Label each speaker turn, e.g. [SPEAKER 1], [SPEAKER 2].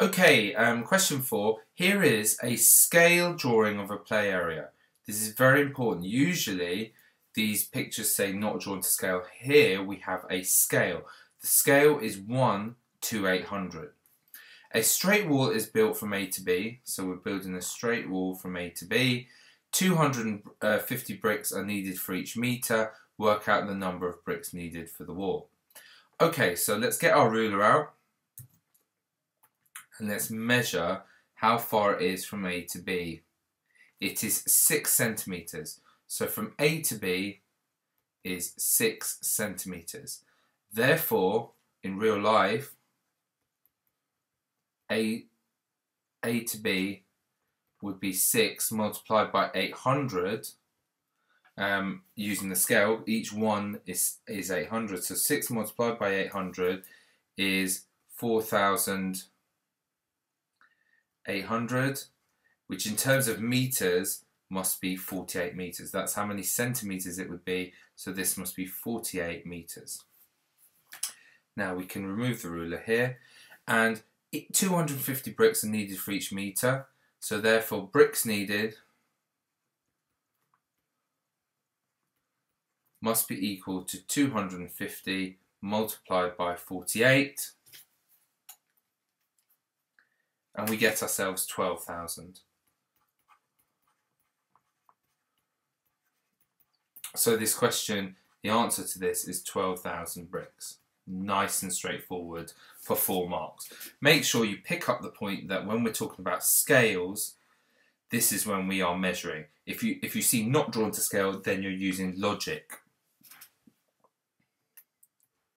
[SPEAKER 1] Okay, um, question four. Here is a scale drawing of a play area. This is very important. Usually, these pictures say not drawn to scale. Here we have a scale. The scale is 1 to 800. A straight wall is built from A to B, so we're building a straight wall from A to B. 250 bricks are needed for each meter. Work out the number of bricks needed for the wall. Okay, so let's get our ruler out and let's measure how far it is from A to B. It is 6 centimetres. So from A to B is 6 centimetres. Therefore, in real life, A, A to B would be 6 multiplied by 800 um, using the scale. Each one is, is 800. So 6 multiplied by 800 is 4,000 800, which in terms of meters must be 48 meters. That's how many centimeters it would be, so this must be 48 meters. Now we can remove the ruler here, and 250 bricks are needed for each meter, so therefore bricks needed must be equal to 250 multiplied by 48 and we get ourselves 12,000. So this question, the answer to this is 12,000 bricks. Nice and straightforward for four marks. Make sure you pick up the point that when we're talking about scales, this is when we are measuring. If you if you see not drawn to scale, then you're using logic